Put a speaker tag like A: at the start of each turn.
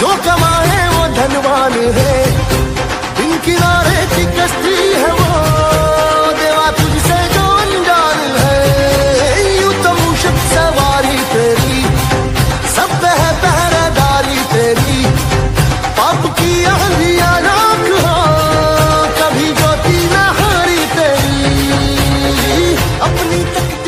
A: जो कमाए वो धनवान है। इन किनारे की कश्ती है वो। देवा तुझसे जो अनजान है। यू तो सवारी तेरी। सब है पहरेदारी तेरी। पाप की आंधिया राख हो। कभी ज्योति न हारी तेरी। अपनी तक